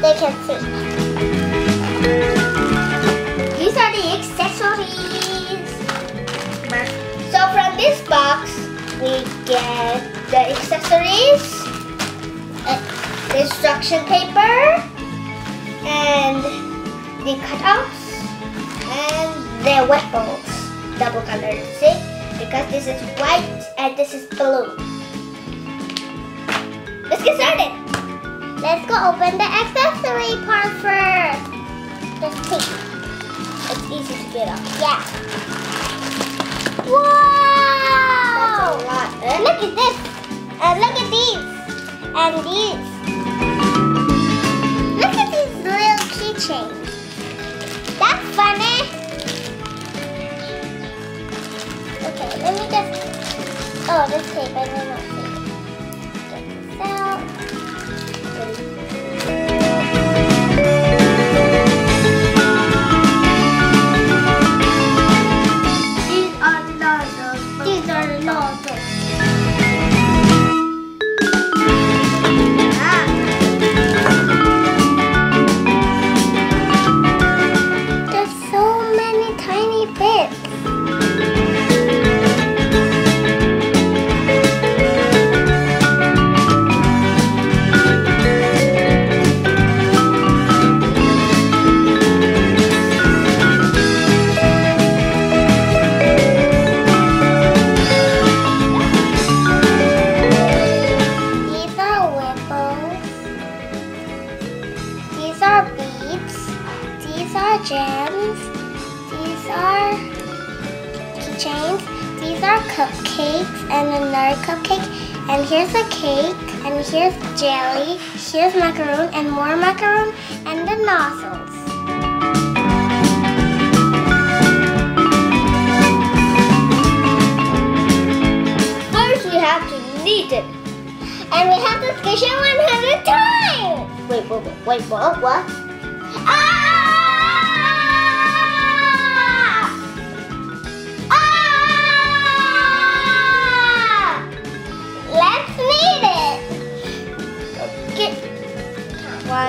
they can see. These are the accessories. So from this box, we get the accessories, uh, instruction paper, and the cutouts, and the Whipples. Double colored, see? Because this is white and this is blue. Let's get started! Let's go open the accessory part first. Just take It's easy to get off. Yeah. Wow! That's a lot. Eh? Look at this. And look at these. And these. Look at these little keychains. Here's jelly. Here's macaroon and more macaroon and the nozzles. First we have to knead it. And we have to squish it 100 times. Wait, wait, wait, wait, what? What?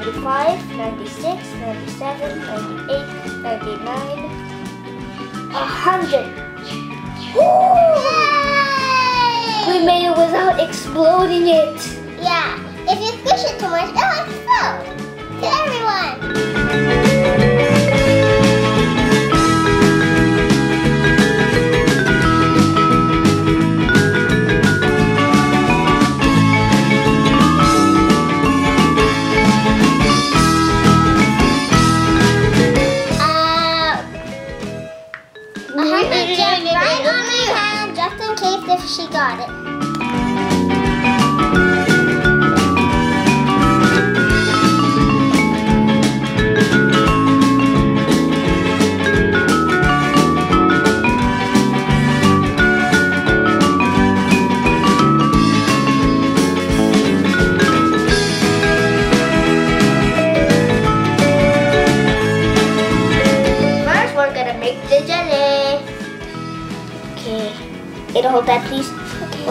95, 96, 97, 98, 99, 100. We made it without exploding it. Yeah, if you squish it too much, it'll explode. To everyone.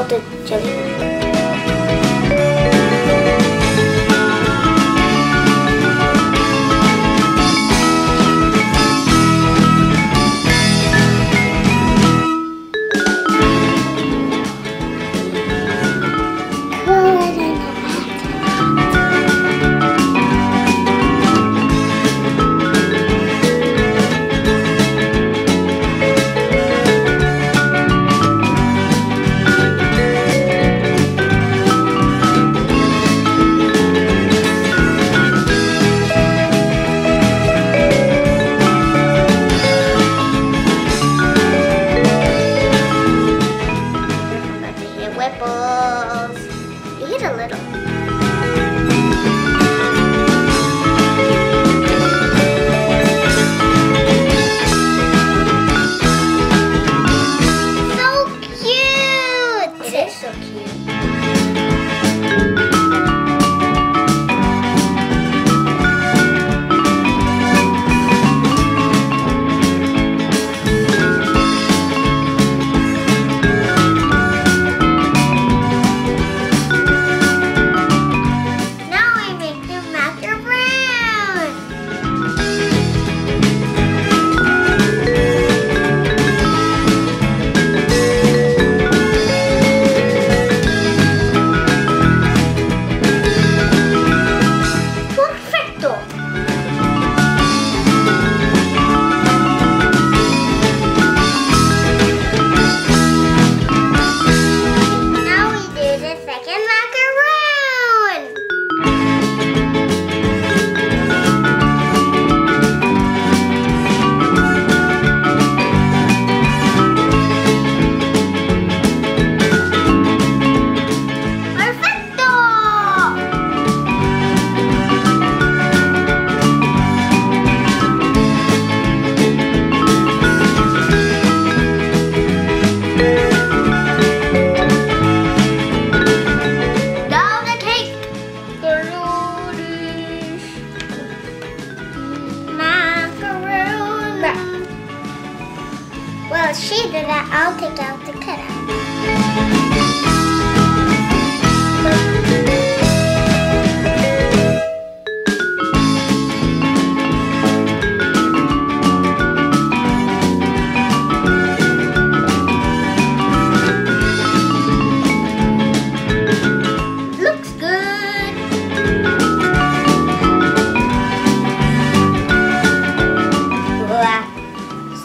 对这里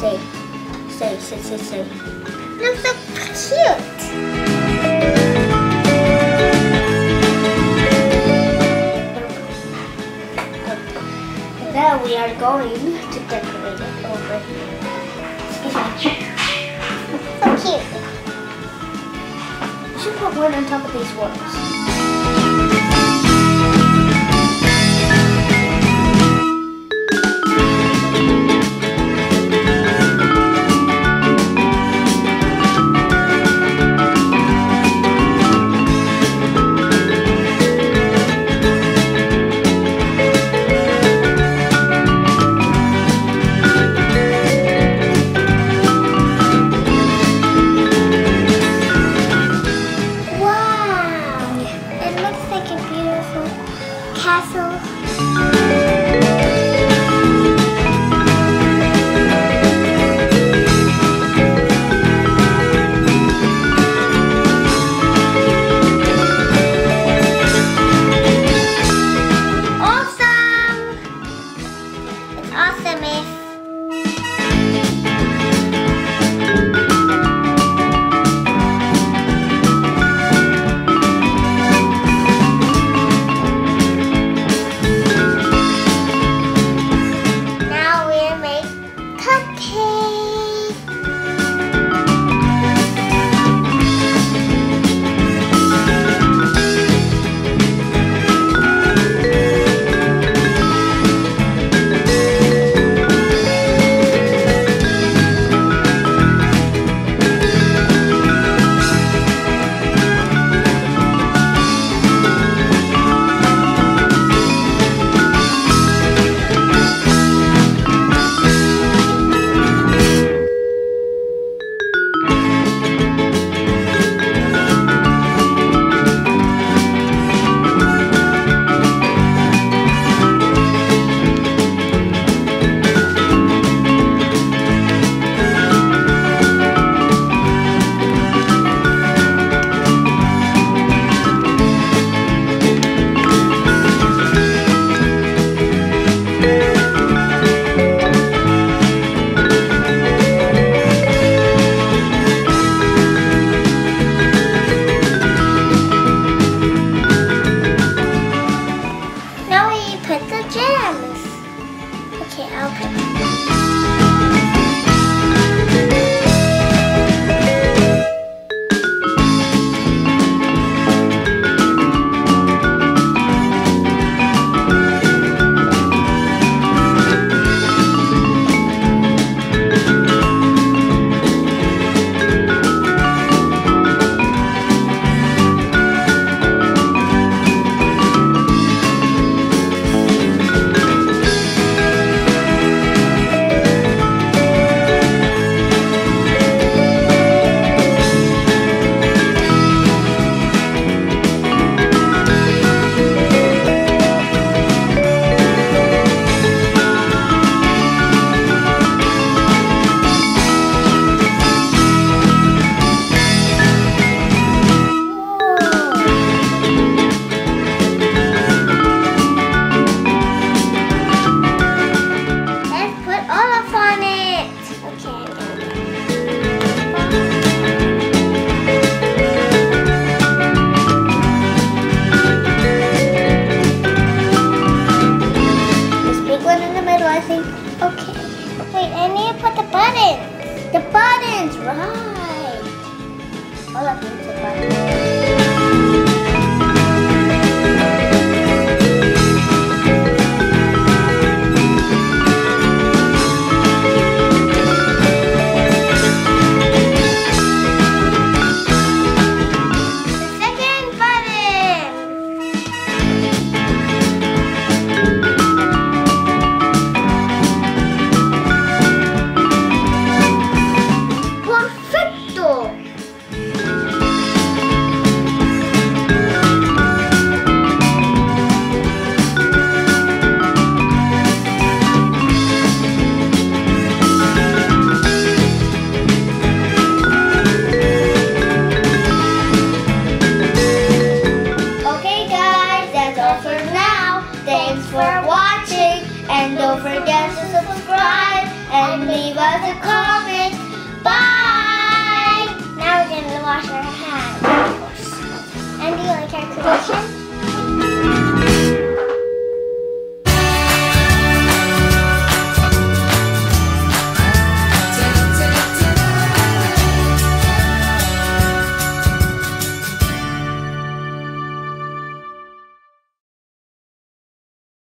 say, say, say, say, say. So cute. Now we are going to decorate it over here. It's so cute. We should put one on top of these walls.